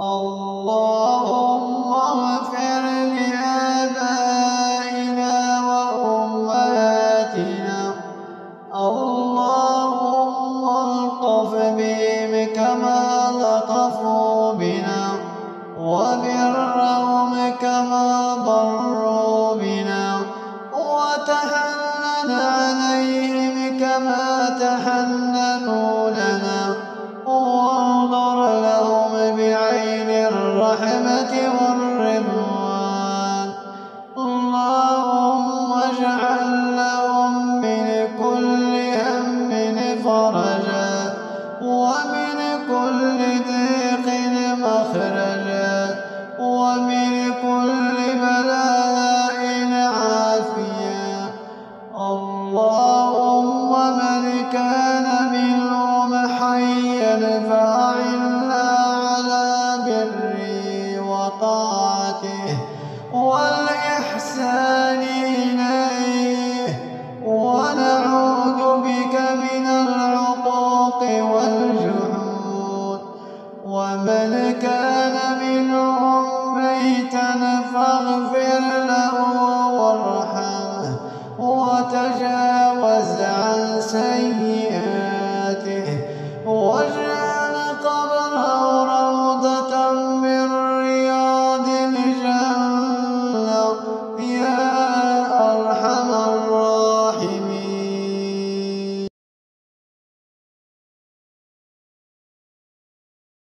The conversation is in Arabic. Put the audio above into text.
اللهم اغفر لآبائنا وأمهاتنا اللهم الطف بهم كما لطفوا بنا. وبرهم كما بروا بنا. وتحنن عليهم كما تحننوا والرضوان. اللهم اجعل لهم من كل هم فرجا ومن كل ضيق مخرجا ومن كل بلاء عافيا. اللهم من كان منهم حيا فأعنا طاعته والإحسان إليه. ونعوذ بك من العقوق والجحود. ومن كان منهم ميتا فاغفر له وارحمه وتجاوزه